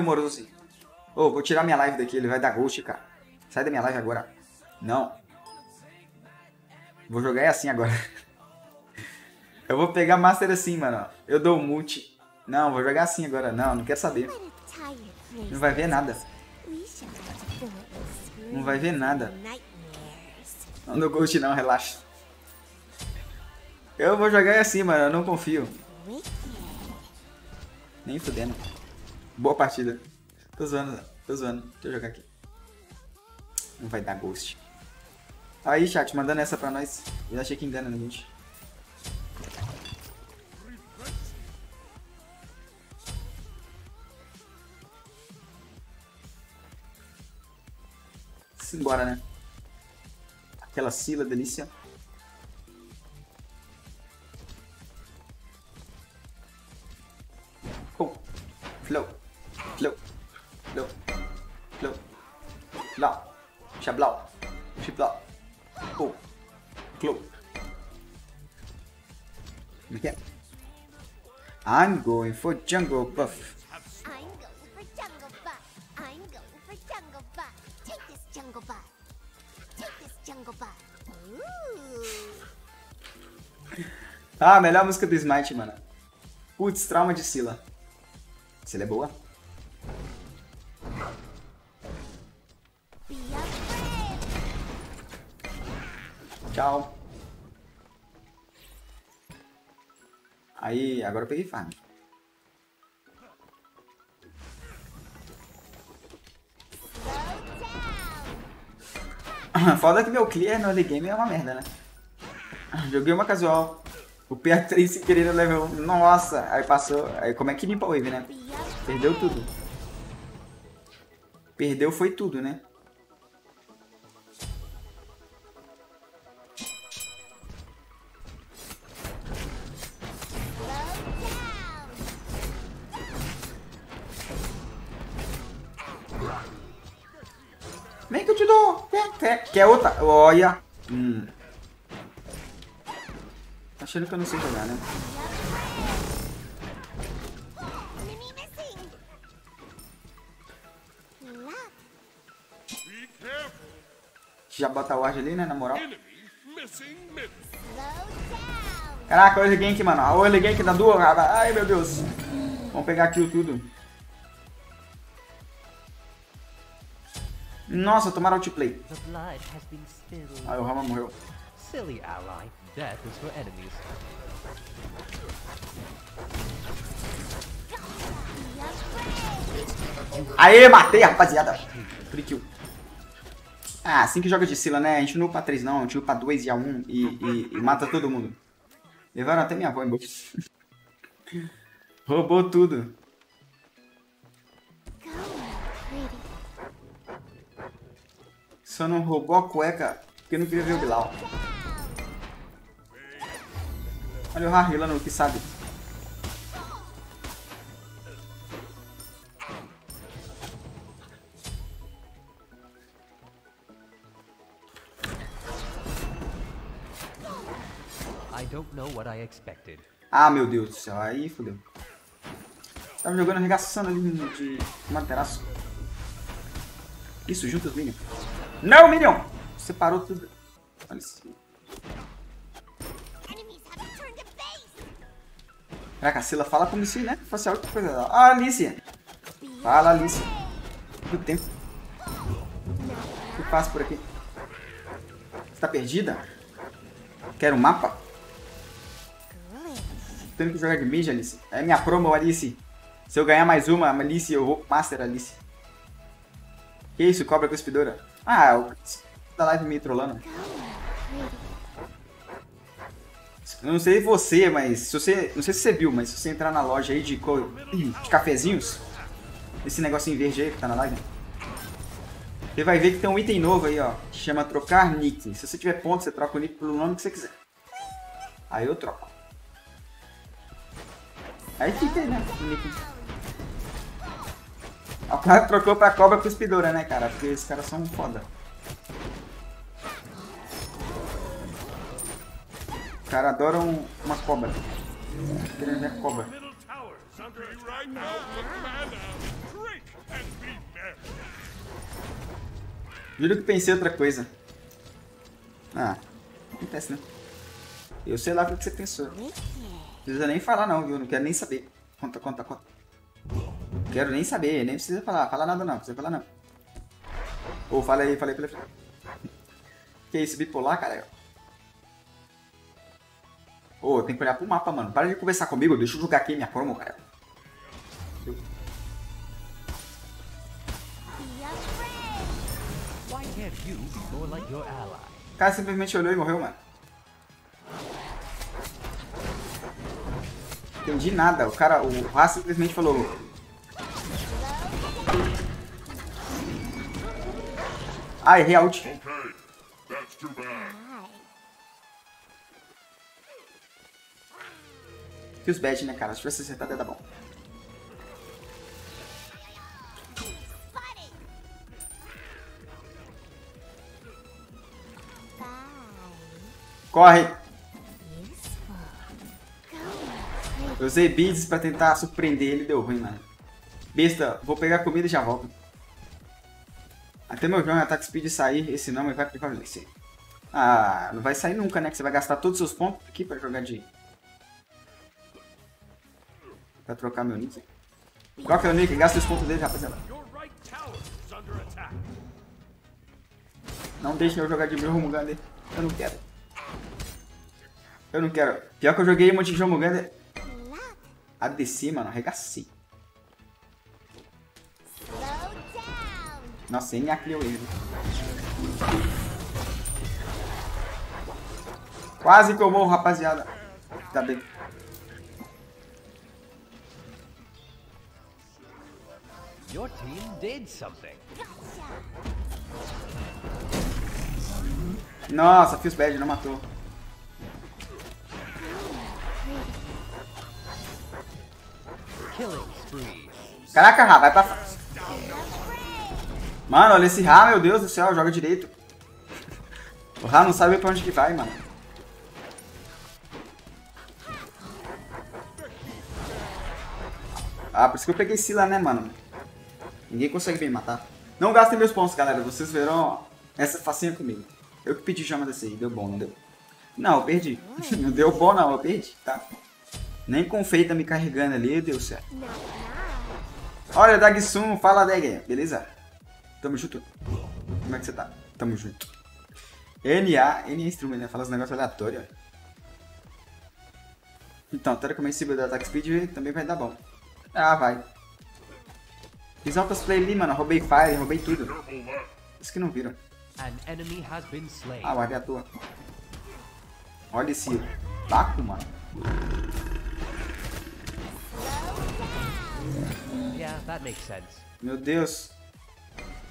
Moroso assim. Ô, vou tirar minha live daqui, ele vai dar ghost, cara. Sai da minha live agora. Não. Vou jogar é assim agora. Eu vou pegar Master assim, mano. Eu dou multi. Não, vou jogar assim agora. Não, não quero saber. Não vai ver nada. Não vai ver nada. Não dou ghost não, relaxa. Eu vou jogar assim, mano. Eu não confio. Nem fudendo. Boa partida. Tô zoando, tô zoando. Deixa eu jogar aqui. Não vai dar ghost. Aí, chat, mandando essa pra nós. Eu achei que engana a gente. Simbora, né? Aquela Sila, delícia. Flow. Flow. Flow. Flow. Flow. Chablau. Chiblau. Oh. Flow. Como é que é? I'm going for jungle buff. I'm going for jungle buff. I'm going for jungle buff. Take this jungle buff. Take this jungle buff. Ooh. Ah, melhor música do Smite, mano. Putz, trauma de Sila. Sila é boa? Tchau. Aí, agora eu peguei farm. Foda que meu clear no early game é uma merda, né? Joguei uma casual. O PA3 sem querer level 1. Nossa! Aí passou. Aí como é que limpa a wave, né? Perdeu tudo. Perdeu foi tudo, né? Quer, outra? Olha. Hum. Tá achando que eu não sei jogar, né? Já bota o ward ali, né? Na moral. Caraca, o early gank, mano. O early gank da duo. Ai, meu Deus. Vamos pegar kill tudo. Nossa, tomaram outplay. Aí o Rama morreu. Silly ally. Death is for enemies. Aê, matei, rapaziada. Free kill. Ah, assim que joga de Sila, né? A gente não upa 3 não, a gente upa 2 e a 1 e, e, e mata todo mundo. Levaram até minha avó embora. Roubou tudo. Só não roubou a cueca porque não queria ver o Bilal. Olha o Harry lá no que sabe. I don't know what I expected. Ah, meu Deus do céu. Aí fodeu. Tava jogando arregaçando ali de materaço. Isso, junta os Minions. Não, Minion! Separou tudo. Olha isso. Caraca, a Sila fala como se, né? Fosse outra coisa. Ah, Alice! Fala, Alice. Muito tempo. O que passa por aqui? Você tá perdida? Quer um mapa? Tendo que jogar de mid, Alice. É minha promo, Alice. Se eu ganhar mais uma, Alice, eu vou Master Alice. Que isso, cobra cuspidora? Ah, o da live me trollando. Eu não sei você, mas se você. Não sei se você viu, mas se você entrar na loja aí de, co- de cafezinhos, esse negocinho verde aí que tá na live, você vai ver que tem um item novo aí, ó. Que chama trocar nick. Se você tiver ponto, você troca o nick pelo nome que você quiser. Aí eu troco. Aí fica aí, né? O nick. A cara trocou pra cobra cuspidora, né, cara? Porque esses caras são foda. Cara caras adoram uma cobra. Querendo ver cobra. Juro que pensei outra coisa. Ah, acontece, né? Eu sei lá o que você pensou. Não precisa nem falar não, viu? Não quero nem saber. Conta, conta, conta. Quero nem saber, nem precisa falar. Fala nada não, precisa falar não. Ô, fala aí, fala aí, fala aí. Que isso, bipolar, cara? Ô, tem que olhar pro mapa, mano. Para de conversar comigo, deixa eu jogar aqui minha promo, cara. O cara simplesmente olhou e morreu, mano. Entendi nada. O cara, o Ra simplesmente falou. Ah, errei a ult. That's too bad. Né, cara? Se tivesse acertado, ia dar bom. Corre! Eu usei beads pra tentar surpreender ele, deu ruim, mano. Besta, vou pegar comida e já volto. Até meu João Attack Speed sair, esse não, mas vai pra vencer. Ah, não vai sair nunca, né? Que você vai gastar todos os seus pontos aqui pra jogar de... Pra trocar meu nick. Qual que é o nick? Gasta os pontos dele, rapaziada. Não deixe eu jogar de meu Rumuganda. Eu não quero. Eu não quero. Pior que eu joguei um de Rumuganda. ADC, mano, arregacei. Nossa, NA clear ele. Quase que eu morro, rapaziada. Tá bem. Your team did something. Nossa, Fios Bad não matou. Caraca, Ra, vai pra. Mano, olha esse Ra, meu Deus do céu, joga direito. O Ra não sabe pra onde que vai, mano. Ah, por isso que eu peguei Sila, né, mano? Ninguém consegue me matar. Não gastem meus pontos, galera. Vocês verão essa facinha comigo. Eu que pedi chama desse aí. Deu bom, não deu? Não, eu perdi. Não deu bom, não. Eu perdi, tá? Nem com feita me carregando ali, deu certo. Olha, Dagsum, fala Dag, beleza? Tamo junto. Como é que você tá? Tamo junto. NA, NA Instrument, né? Fala os negócios aleatórios. Então, teoricamente, se da Attack Speed também vai dar bom. Ah, vai. Fiz altas play ali, mano. Roubei Fire, roubei tudo. Isso que não viram. An enemy has been slain. Ah, guardei a tua. Olha esse taco, mano. That makes sense. Meu Deus.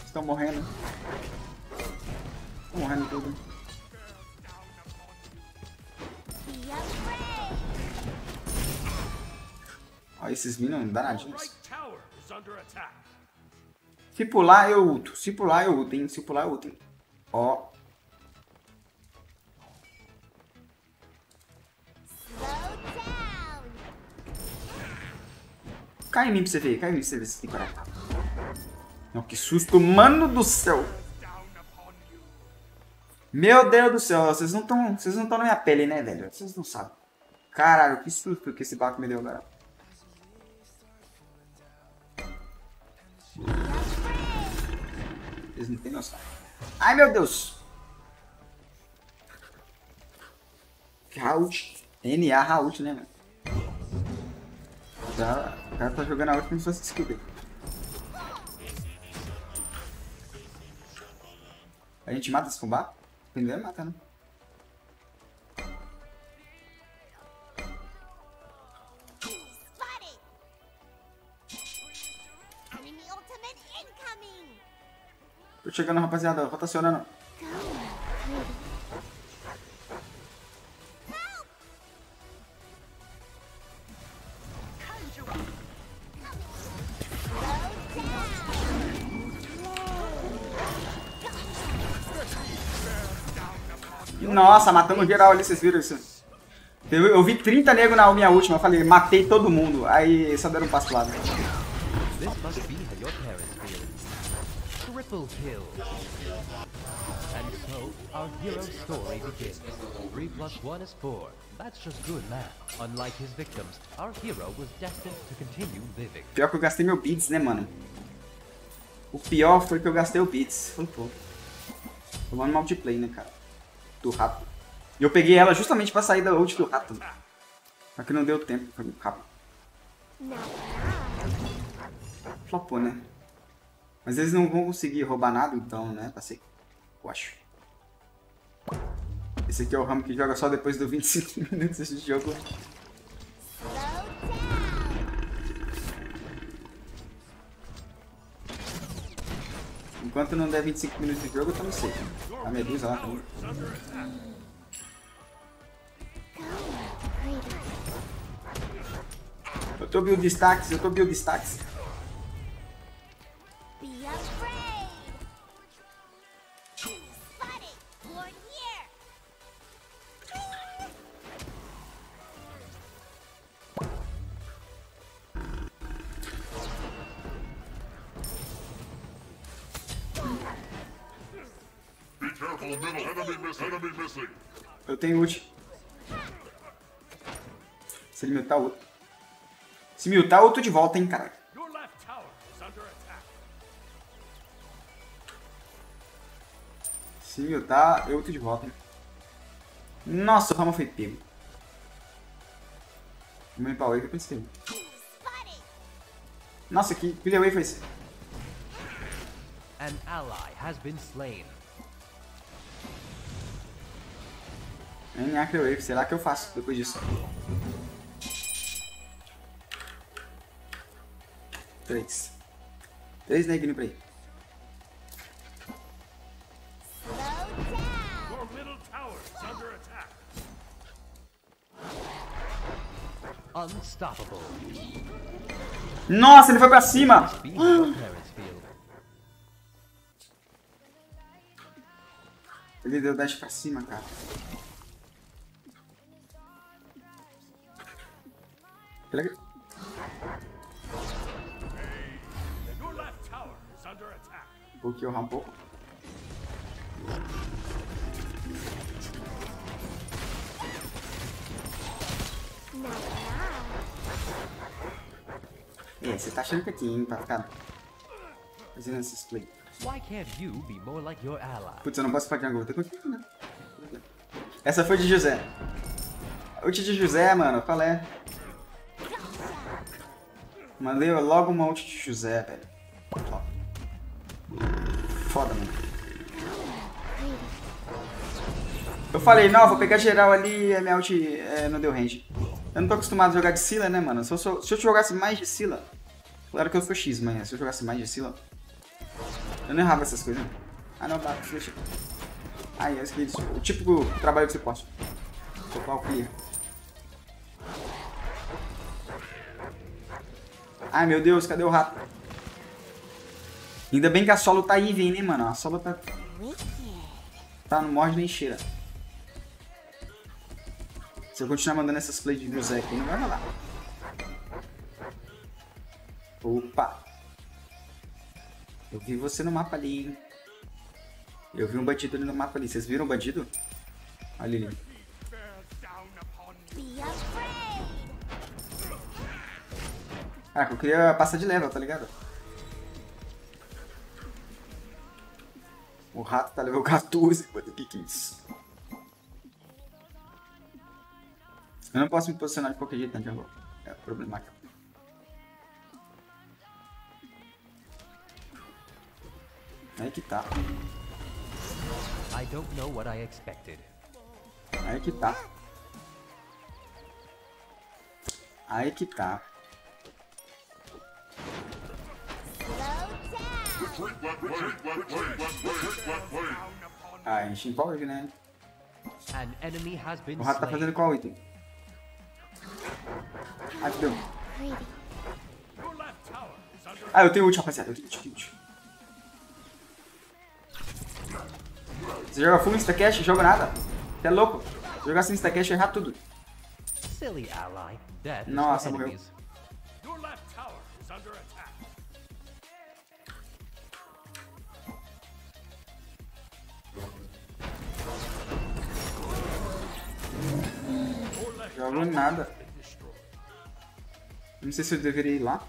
Estão morrendo. Estão morrendo tudo. Olha esses minions danadinhos. Se pular, eu ulto. Se pular, eu ulto, hein? Se pular, eu ulto? Ó. Cai em mim pra você ver. Cai em mim pra você ver se tem coragem. Não, que susto. Mano do céu. Meu Deus do céu. Vocês não estão vocês não estão na minha pele, né, velho? Vocês não sabem. Caralho, que susto que esse Baco me deu agora. Vocês não têm noção. Ai, meu Deus. Rault. NA Rault, né, mano? Já, o cara tá jogando a fosse skill dele. A gente mata esse fubá? Primeiro mata, né? Tô chegando, rapaziada. Rotacionando. Nossa, matamos geral ali, vocês viram isso? Eu, eu vi 30 negros na minha última, eu falei, matei todo mundo. Aí só deram um passo pro lado. This must be your parents feel. Triple kill. And so, our hero's story begins. 3 plus 1 is 4. That's just good math. Unlike his victims, our hero was destined to continue living. Pior que eu gastei meu beats, né, mano? O pior foi que eu gastei o beats. Foi pouco. Tomando multiplayer, né, cara? Do rato. E eu peguei ela justamente pra sair da ult do rato. Só que não deu tempo, rápido. Flopou, né? Mas eles não vão conseguir roubar nada, então, né? Passei. Eu acho. Esse aqui é o Ramo que joga só depois do 25 minutos de jogo. Enquanto não der 25 minutos de jogo, eu tô no safe. A Medusa lá. Eu tô build stacks, eu tô build stacks. Se mutar, outro de volta, hein, cara. Your left tower is under attack. Se mutar, eu outro de volta, hein. Nossa, o Rama foi pego. Vou limpar o wave, eu pensei. Nossa, que pilha wave foi esse? An ally has been slain. Clear Wave, será que eu faço depois disso? Três. Três neguinhos pra. Unstoppable. Nossa, ele foi pra cima! Ele deu dash pra cima, cara. Aqui um pouco. Now, now. É, você tá achando que aqui, hein, pra ficar fazendo esses play. Why can't you be more like your ally? Putz, eu não posso ficar jungle, vou ter que continuar. né? Essa foi de José. Ult de José, mano, qual é? Mandei logo uma ult de José, velho. Foda, mano. Eu falei, não, vou pegar geral ali a minha ult é, não deu range. Eu não tô acostumado a jogar de Sila, né, mano? Se eu, sou- se eu jogasse mais de Sila, claro que eu sou X, mas se eu jogasse mais de Sila, eu não errava essas coisas. Ah, não, tá, deixa. Ah, esse aqui, o típico trabalho que você posta. Tocar o clear. Ai, meu Deus, cadê o rato? Ainda bem que a solo tá even, né, mano? A solo tá, tá não morde nem cheira. Se eu continuar mandando essas plays de José aqui, não vai rolar. Opa! Eu vi você no mapa ali, hein? Eu vi um bandido ali no mapa ali. Vocês viram o bandido? Olha ali. Afraid. Ah, eu queria passar de level, tá ligado? O rato tá level 14, mano. O que que é isso? Eu não posso me posicionar de qualquer jeito na jungle. É problemático. Aí que tá. I don't know what I expected. Aí que tá. Aí que tá. Ah, enche item, né? O rato tá fazendo qual item? Ah, que deu. Pretty. Your left tower is under Ah, eu tenho ult, rapaziada. Eu tenho ult, eu tenho ult. Você joga full instacash? Jogo nada. Você é louco? Jogar sem instacash é errar tudo. Nossa, morreu. Jogo nada. Não sei se eu deveria ir lá.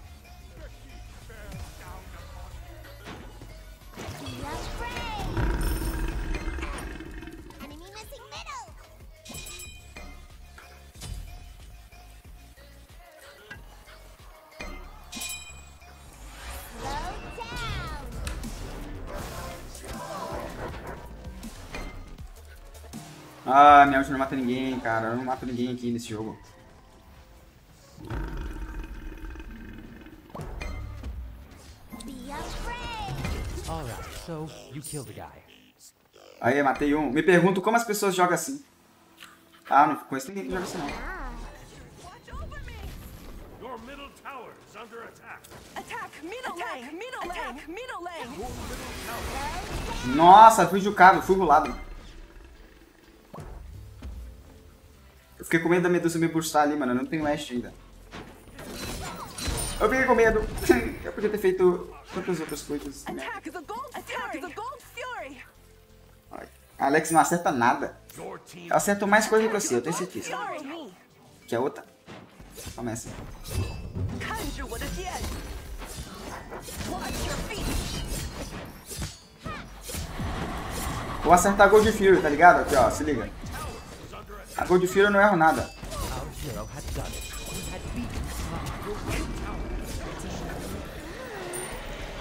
Ah, minha ult não mata ninguém, cara. Eu não mato ninguém aqui nesse jogo. Be afraid. Alright, so you killed the guy. Aí, matei um. Me pergunto como as pessoas jogam assim. Ah, não conheço ninguém que joga assim não. Nossa, fui jucado, fui rolado. Eu fiquei com medo da Medusa me burstar ali, mano. Eu não tenho last ainda. Eu fiquei com medo. eu podia ter feito tantas outras coisas. Né? Alex não acerta nada. Ela acertou mais coisa que você, eu tenho certeza. Que é outra. essa. Vou acertar Gold Fury, tá ligado? Aqui, ó, se liga. A Gold Fury eu não erro nada.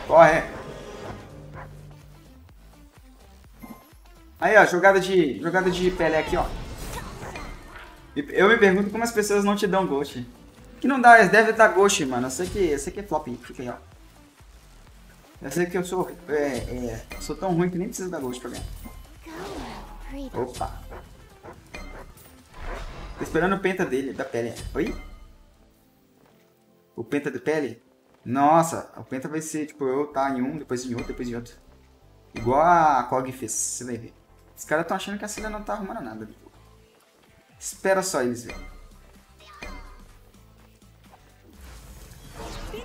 Corre. Aí, ó, jogada de, jogada de Pelé aqui, ó. Eu me pergunto como as pessoas não te dão Ghost. Que não dá, eles devem dar Ghost, mano. Eu sei que, eu sei que é flop, fica aí, ó. Eu sei que eu sou, é, é, sou tão ruim que nem preciso dar Ghost pra Freedom. Opa. Tô esperando o penta dele, da pele. Oi? O penta de pele? Nossa, o penta vai ser, tipo, eu tá em um, depois em outro, depois em outro. Igual a Cog fez, você vai ver. Os caras estão achando que a Cida não tá arrumando nada. Tipo. Espera só eles verem.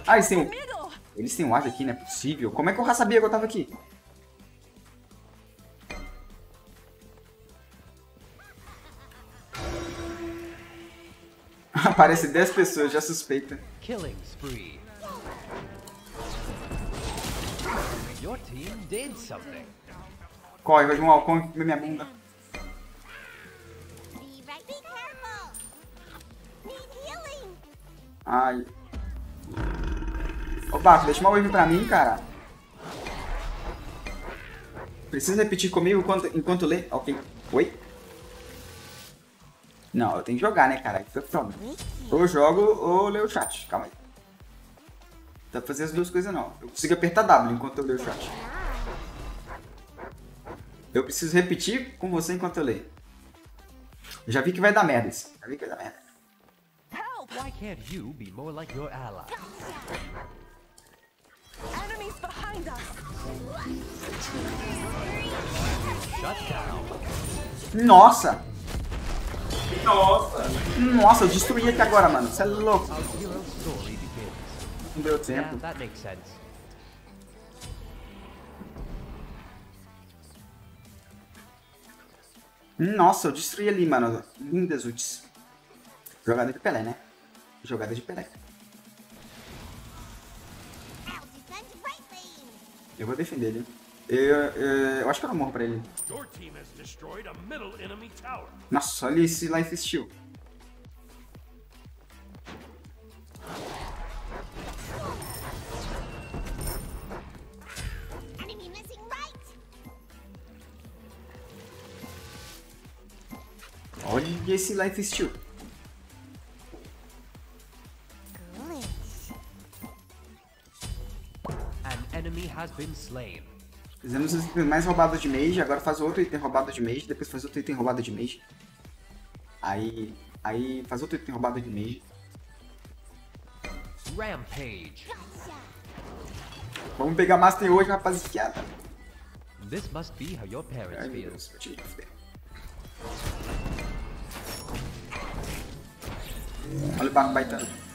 Ah, eles têm, um- eles têm um ward aqui, não é possível. Como é que eu já sabia que eu tava aqui? Aparece 10 pessoas, já suspeita. Killing spree. Your team did something. Corre, vai de um halcão comer minha bunda. Ai. Ô, Baco, deixa uma wave pra mim, cara. Precisa repetir comigo enquanto, enquanto lê? Ok. Oi? Não, eu tenho que jogar, né, cara? Isso é foda. Ou eu jogo ou eu leio o chat. Calma aí. Dá pra fazer as duas coisas não. Eu consigo apertar W enquanto eu leio o chat. Eu preciso repetir com você enquanto eu leio. Eu já vi que vai dar merda isso. Já vi que vai dar merda. Help. Why can't you be more like your ally? Enemies behind us. Shut down. Nossa! Nossa! Nossa, eu destruí aqui agora, mano. Você é louco. Não deu tempo. Nossa, eu destruí ali, mano. Lindas ults. Jogada de Pelé, né? Jogada de Pelé. Eu vou defender ele. Eu, eu, eu acho que eu não morro pra ele. Nossa, olha esse Life Steal. Enemy missing right. Olha esse Life Steal. An enemy has been slain. Fizemos os itens mais roubados de mage, agora faz outro item roubado de mage, depois faz outro item roubado de mage. Aí. Aí faz outro item roubado de mage. Rampage. Vamos pegar Master hoje, rapaziada. This must be how your parents Ai feel. Deus. Olha o barco baitando.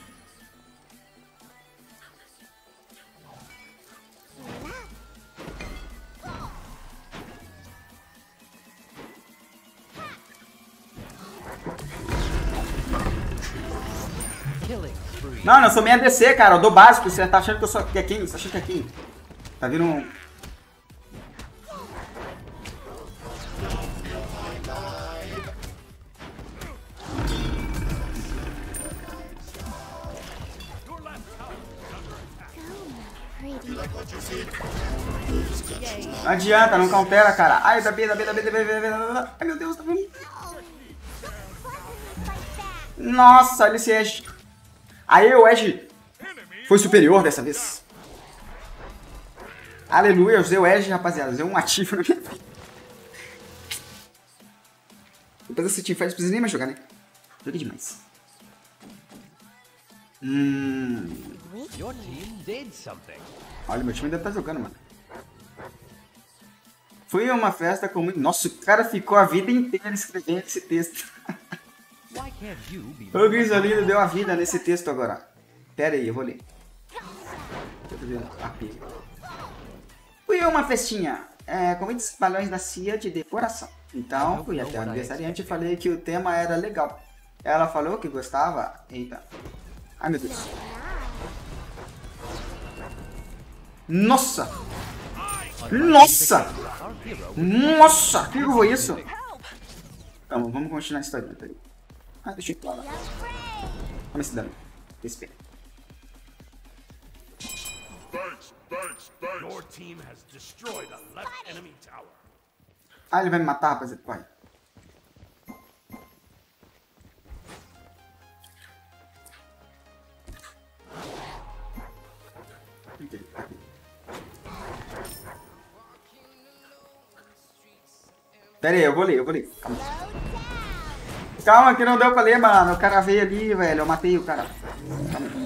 Não, não, eu sou meio ADC, cara. Eu dou básico. Você tá achando que eu sou que é King? Você tá achando que é King? Tá vindo um. Não adianta, não countera, cara. Ai, da B, da B, da B, da B, da B, da B, da B. Ai, meu Deus, tá vindo. Nossa, Edge. Aí o Edge foi superior dessa vez. Aleluia, eu usei o Edge, rapaziada. Usei um ativo na minha vida. Depois desse Team Fight, não precisa nem mais jogar, né? Joguei demais. Hum... Olha, meu time ainda tá jogando, mano. Foi uma festa com muito... Nossa, o cara ficou a vida inteira escrevendo esse texto. O Grisolino deu a vida nesse texto agora. Pera aí, eu vou ler. Fui uma festinha é, com muitos balões da CIA de decoração. Então, fui até a aniversariante e falei que o tema era legal. Ela falou que gostava. Eita. Ai, meu Deus. Nossa! Nossa! Nossa! Que que foi isso? Calma, vamos continuar a história. Peraí. Ah, deixa eu ir lá. Vamos esse dano. Respeita. Thanks, thanks, thanks. Your team has destroyed a left enemy tower. Ah, ele vai me matar, rapaziada. Aqui. Pera aí, eu vou ler, eu vou ler. Calma. Calma que não deu pra ler, mano. O cara veio ali, velho. Eu matei o cara. Calma.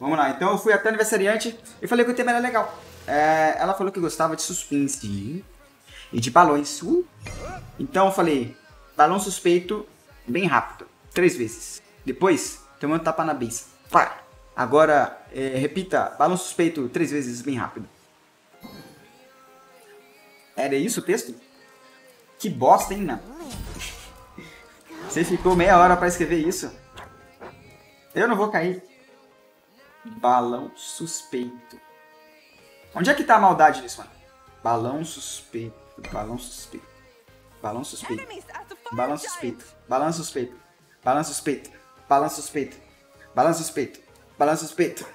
Vamos lá, então eu fui até a aniversariante e falei que o tema era legal. É, ela falou que gostava de suspense e de balões. Uh. Então eu falei, balão suspeito, bem rápido, três vezes. Depois, tomei um tapa na base. Pá. Agora, é, repita, balão suspeito, três vezes, bem rápido. Era isso o texto? Que bosta, hein, mano? Você ficou meia hora pra escrever isso? Eu não vou cair. Balão suspeito. Onde é que tá a maldade nisso, mano? Balão suspeito. Balão suspeito. Balão suspeito. Balão suspeito. Balão suspeito. Balão suspeito. Balão suspeito. Balão suspeito. Balão suspeito.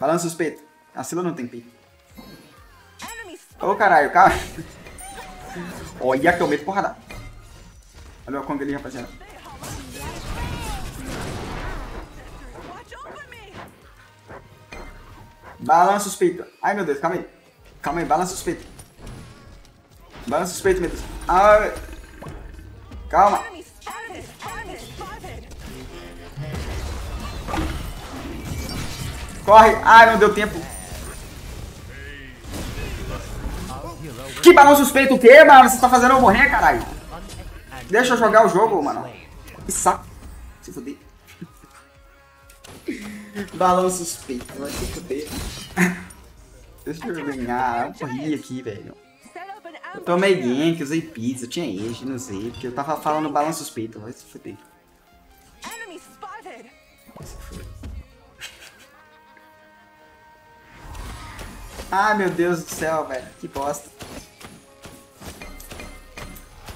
Balão suspeito. A Sila não tem peito. Ô caralho, cara. Olha que eu meto porrada. Olha o Kong ali, rapaziada. Balança suspeito. Ai meu Deus, calma aí. Calma aí, balança suspeito. Balança suspeito, meu Deus. Ai. Calma. Spotted. Spotted. Corre. Ai, não deu tempo. Que balão suspeito o quê, mano? Você tá fazendo eu morrer, caralho? Deixa eu jogar o jogo, mano. Que saco. Se fuder. Balão suspeito. Vai se fuder. Deixa eu ganhar. Eu corri aqui, velho. Eu tomei gank, usei pizza, tinha age, não sei. Porque eu tava falando balão suspeito. Vai se fuder. Enemy spotted. Vai se fuder. Ai meu Deus do céu, velho. Que bosta.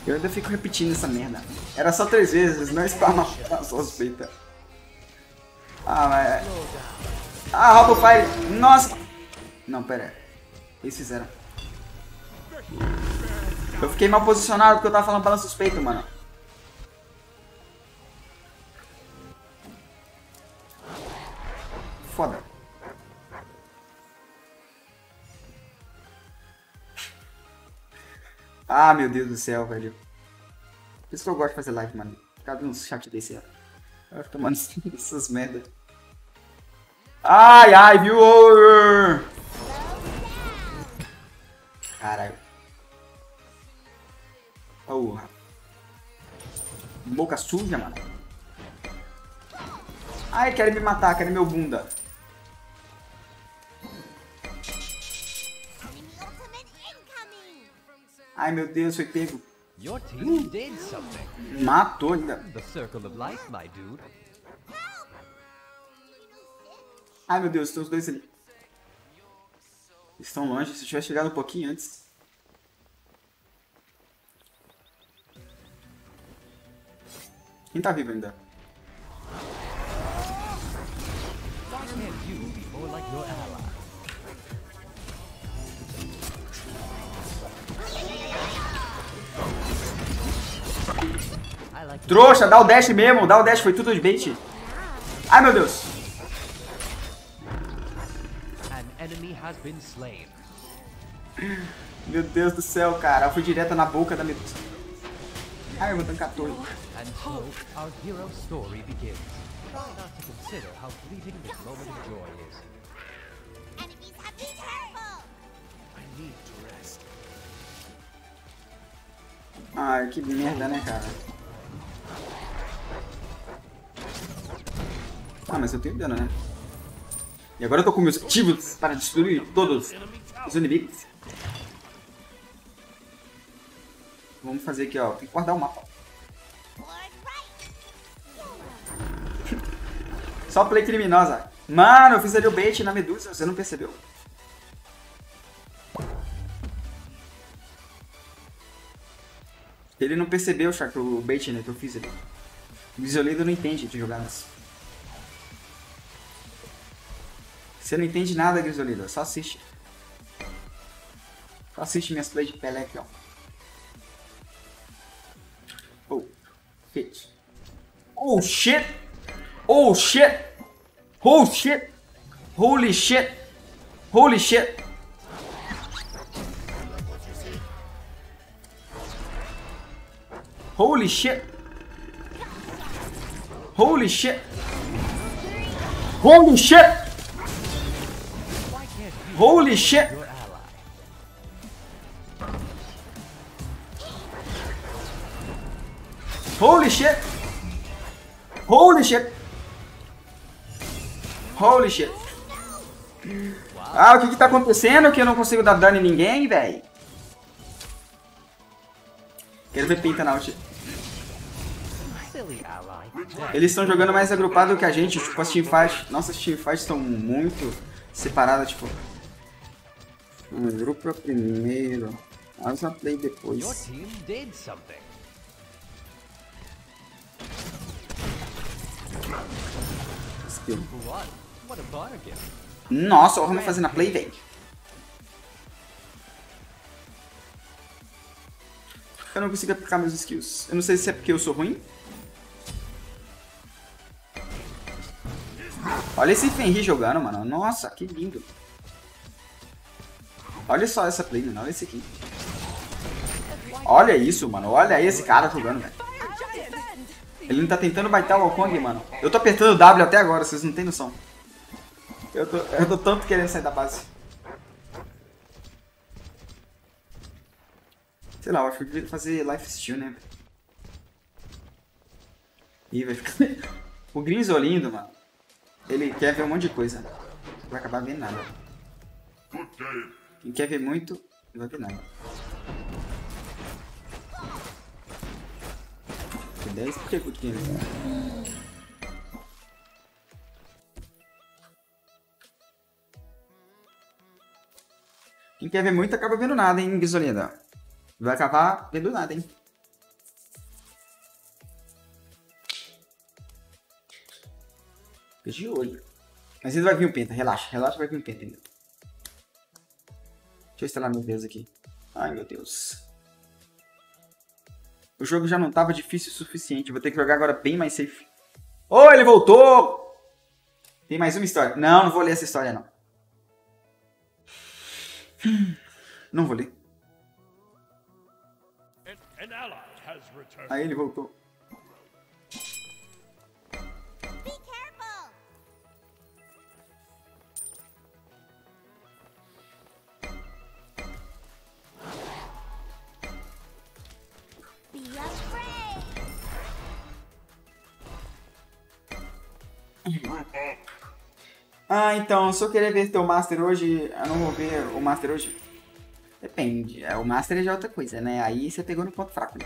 Eu ainda fico repetindo essa merda. Era só três vezes, não spamava a suspeita. Ah, mas... Ah, rouba o fire. Nossa. Não, pera aí. Eles fizeram. Eu fiquei mal posicionado porque eu tava falando balão suspeito, mano. Foda. Ah, meu Deus do céu, velho. Por isso que eu gosto de fazer live, mano. De uns chat desse, ó. Eu fico tomando essas merda. Ai, ai, viu? Caralho. Porra. Boca suja, mano. Ai, querem me matar, querem meu bunda. Ai, meu Deus, foi pego. Something. Matou ainda. The circle of life, my dude. Ai meu Deus, tem os dois ali. Estão longe, se eu tivesse chegado um pouquinho antes. Quem tá vivo ainda? Why can't you be more like your ally? Trouxa, dá o dash mesmo, dá o dash, foi tudo de bait. Ai meu Deus. an enemy has been slain. Meu Deus do céu, cara. Eu fui direto na boca da Medusa. Ai, eu vou tancar. And so, our hero's story begins. Try not to consider how fleeting this moment of joy is. Enemies have been terrible! Ai, que merda, né, cara? Ah, mas eu tenho dano, né? E agora eu tô com meus ativos para destruir todos os inimigos. Vamos fazer aqui, ó. Tem que guardar o mapa. Só play criminosa. Mano, eu fiz ali o bait na Medusa, você não percebeu? Ele não percebeu, Chaco, o bait né, que eu fiz ali. O Isolido não entende de jogadas. Você não entende nada, Grisolida, só assiste. Só assiste minhas plays de Pelé aqui, ó. Oh. Oh, shit! Oh, shit! Oh, shit! Holy shit! Holy shit! Holy shit! Holy shit! Holy shit! Holy shit! Holy shit! Holy shit! Holy shit! Ah, o que que tá acontecendo que eu não consigo dar dano em ninguém, véi? Quero ver pinta na ult. Eles estão jogando mais agrupado que a gente, tipo, as teamfights. Nossas teamfights estão muito separadas, tipo. Um grupo primeiro. Faz uma play depois. Skill. A. Nossa, vamos fazer na play, velho. Eu não consigo aplicar meus skills. Eu não sei se é porque eu sou ruim. Olha esse Fenrir jogando, mano. Nossa, que lindo. Olha só essa play. Olha esse aqui. Olha isso, mano. Olha esse cara jogando, velho. Ele não tá tentando baitar o Wukong, mano. Eu tô apertando W até agora, vocês não tem noção. Eu tô, eu tô tanto querendo sair da base. Sei lá, eu acho que eu devia fazer life steal, né? Ih, vai ficar... O Grisolindo, mano. Ele quer ver um monte de coisa. Vai acabar vendo nada. Quem quer ver muito, não vai ver nada. Tem 10 por que good game? Quem quer ver muito acaba vendo nada, hein, Guizolinda? Vai acabar vendo nada, hein? De olho. Mas ainda vai vir um penta, relaxa, relaxa, vai vir um penta ainda. Deixa eu instalar meu Deus aqui. Ai, meu Deus. O jogo já não tava difícil o suficiente. Vou ter que jogar agora bem mais safe. Oh, ele voltou! Tem mais uma história. Não, não vou ler essa história, não. Não vou ler. Aí ele voltou. Ah, então, se eu querer ver teu Master hoje, eu não vou ver o Master hoje? Depende, é, o Master já é outra coisa, né? Aí você pegou no ponto fraco. Né?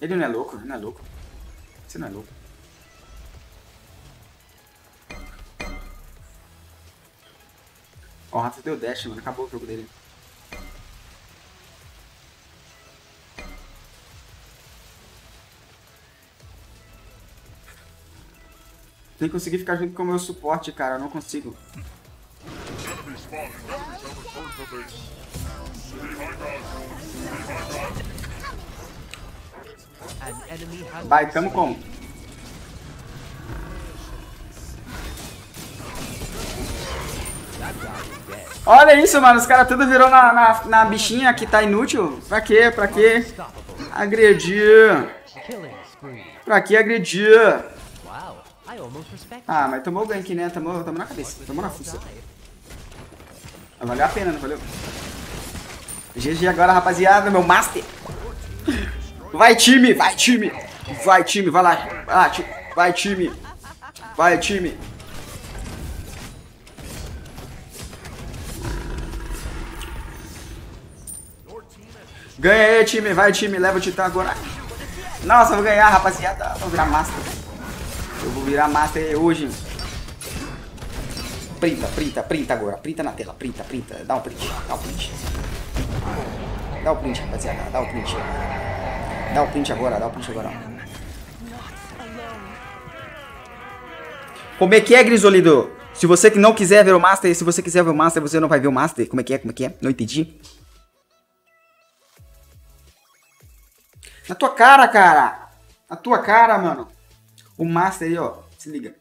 Ele não é louco, não é louco. Você não é louco. O Rafa deu dash, mano. Acabou o jogo dele. Tem que conseguir ficar junto com o meu suporte, cara. Eu não consigo. Enemy spotted. Enemies Olha isso, mano. Os caras tudo virou na, na, na bichinha que tá inútil. Pra quê? Pra quê? Agredir. Pra que agredir? Ah, mas tomou o gank, né? Tomou, tomou na cabeça. Tomou na fuça. Mas valeu a pena, não valeu? GG agora, rapaziada. Meu master. Vai, time. Vai, time. Vai, time. Vai lá. Vai lá, time. Vai, time. Vai, time. Ganha aí, time. Vai, time. Leva o Titã agora. Nossa, eu vou ganhar, rapaziada. Vou virar master. Eu vou virar master hoje. Printa, printa, printa agora. Printa na tela. Printa, printa. Dá um print. Dá um print. Dá o print, rapaziada. Dá o print. Dá o print agora. Dá o print agora. Como é que é, Grisolido? Se você que não quiser ver o Master, se você quiser ver o Master, você não vai ver o Master. Como é que é? Como é que é? Não entendi. Na tua cara, cara. Na tua cara, mano. O Master aí, ó. Se liga.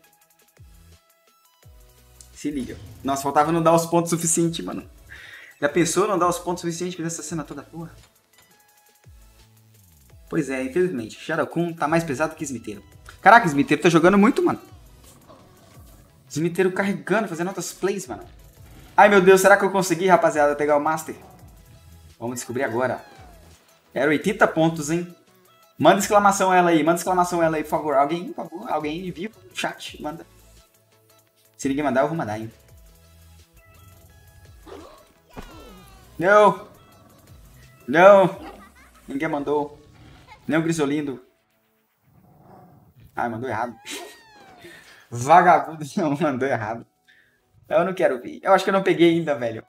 Se liga. Nossa, faltava não dar os pontos suficientes, mano. Já pensou não dar os pontos suficientes pra essa cena toda, porra? Pois é, infelizmente. Shadow Kun tá mais pesado que Smiteiro. Caraca, Smiteiro tá jogando muito, mano. Smiteiro carregando, fazendo outras plays, mano. Ai, meu Deus, será que eu consegui, rapaziada, pegar o Master? Vamos descobrir agora. Era 80 pontos, hein? Manda exclamação ela aí, manda exclamação ela aí, por favor. Alguém, por favor, alguém vivo no chat, manda. Se ninguém mandar, eu vou mandar, hein? Não! Não! Ninguém mandou. Nem o Grisolindo. Ai, mandou errado. Vagabundo não mandou errado. Eu não quero ver. Eu acho que eu não peguei ainda, velho.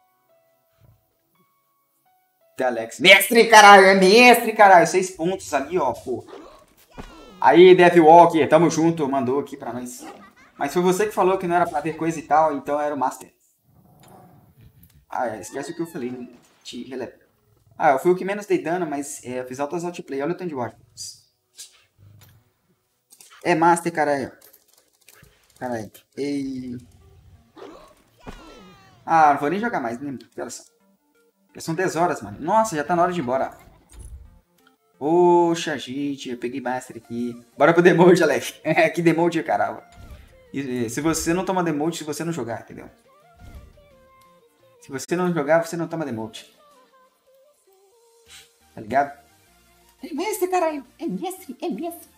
Tem Alex. Mestre, caralho! É mestre, caralho! Seis pontos ali, ó, pô. Aí, Deathwalker, tamo junto. Mandou aqui pra nós. Mas foi você que falou que não era pra ter coisa e tal, então era o Master. Ah, esquece o que eu falei. não Te relevo. Ah, eu fui o que menos dei dano, mas é, eu fiz altas outplay. Olha o tanto de Warfs. É Master, caralho. Caralho. Ei. Ah, não vou nem jogar mais, né? Horas são? Já são 10 horas, mano. Nossa, já tá na hora de ir embora. Poxa, gente, eu peguei Master aqui. Bora pro Demote, Alex. É, que Demote, caralho. Se você não toma Demote, se você não jogar, entendeu? Se você não jogar, você não toma Demote. Tá ligado? É mestre, caralho. É mestre, é mestre.